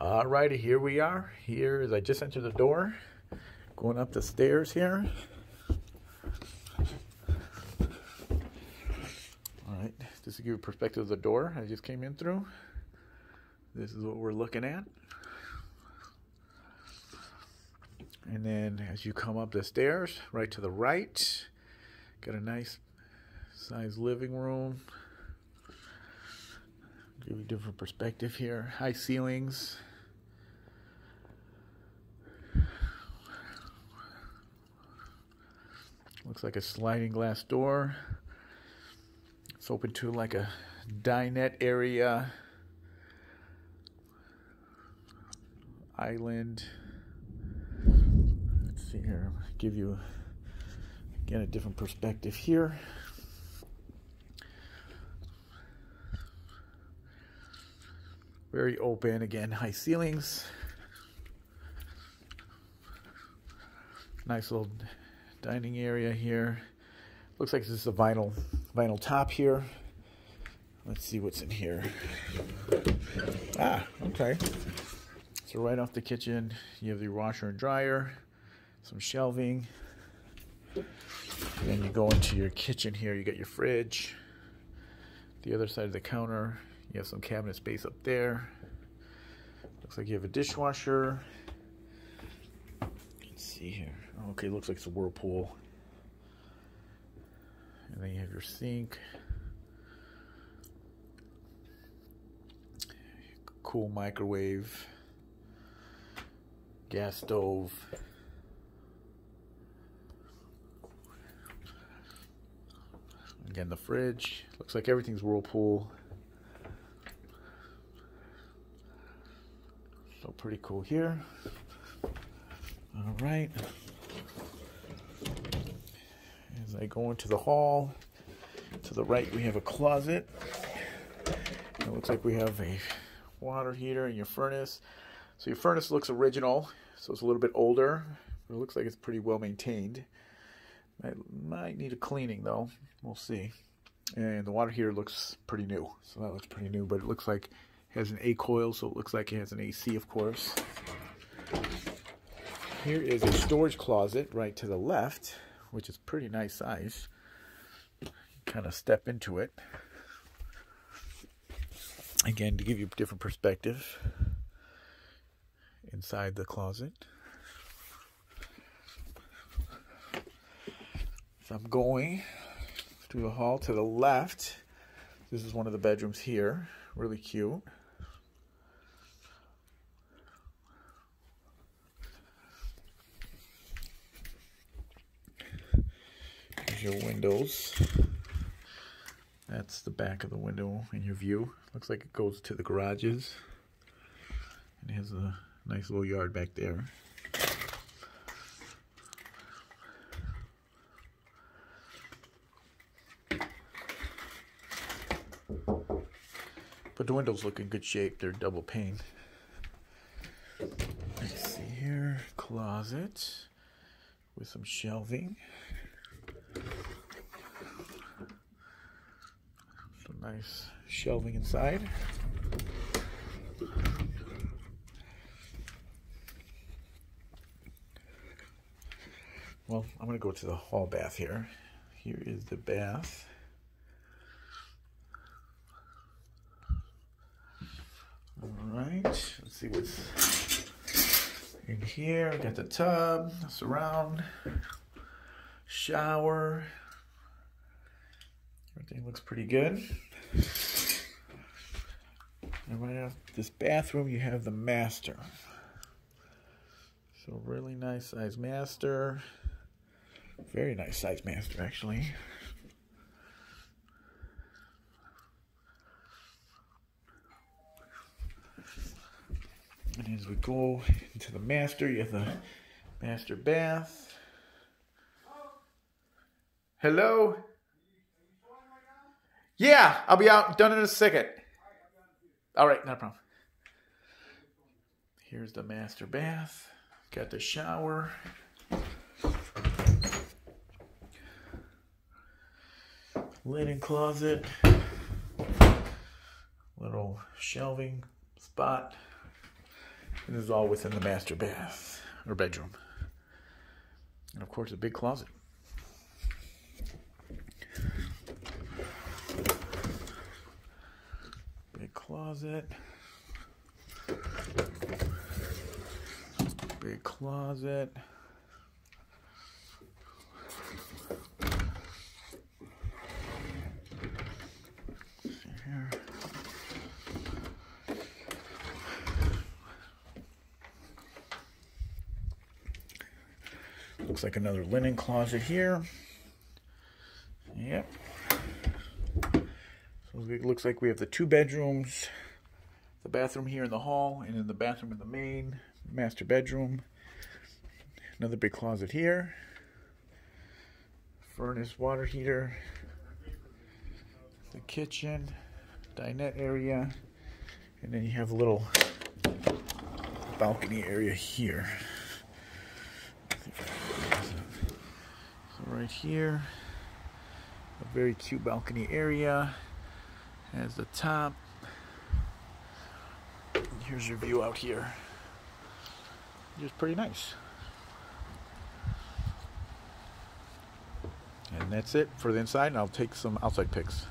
Alrighty, here we are. Here is I just entered the door, going up the stairs here. Alright, just to give you a perspective of the door I just came in through. This is what we're looking at. And then as you come up the stairs, right to the right, got a nice size living room. Give you a different perspective here. High ceilings. Looks like a sliding glass door. It's open to like a dinette area. Island. Let's see here. Give you again a different perspective here. Very open again, high ceilings. Nice little dining area here. Looks like this is a vinyl vinyl top here. Let's see what's in here. Ah, okay. So right off the kitchen, you have the washer and dryer, some shelving. then you go into your kitchen here, you got your fridge. The other side of the counter, you have some cabinet space up there. Looks like you have a dishwasher. Let's see here. Okay, looks like it's a whirlpool. And then you have your sink. Cool microwave. Gas stove. Again, the fridge. Looks like everything's whirlpool. So pretty cool here. All right. As I go into the hall, to the right we have a closet. It looks like we have a water heater in your furnace. So your furnace looks original, so it's a little bit older. It looks like it's pretty well maintained. Might, might need a cleaning though. We'll see. And the water heater looks pretty new. So that looks pretty new, but it looks like has an A coil, so it looks like it has an AC, of course. Here is a storage closet right to the left, which is pretty nice size. Kind of step into it. Again, to give you a different perspective inside the closet. So I'm going through the hall to the left. This is one of the bedrooms here. Really cute. Your windows. That's the back of the window in your view. Looks like it goes to the garages. And it has a nice little yard back there. But the windows look in good shape. They're double pane. Let's see here. Closet with some shelving. Some nice shelving inside. Well, I'm going to go to the hall bath here. Here is the bath. All right, let's see what's in here. Got the tub, surround, shower. Everything looks pretty good. And right after this bathroom, you have the master. So really nice size master. Very nice size master, actually. And as we go into the master, you have the master bath. Hello? Yeah, I'll be out done in a second. All right, no problem. Here's the master bath. Got the shower. Linen closet. Little shelving spot. This is all within the master bath or bedroom. And of course, a big closet. Big closet. Big closet. Looks like another linen closet here. Yep. It looks like we have the two bedrooms, the bathroom here in the hall, and then the bathroom in the main master bedroom. Another big closet here. Furnace, water heater. The kitchen, dinette area, and then you have a little balcony area here. So right here, a very cute balcony area. Has the top. Here's your view out here. Just pretty nice. And that's it for the inside, and I'll take some outside pics.